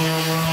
Bye.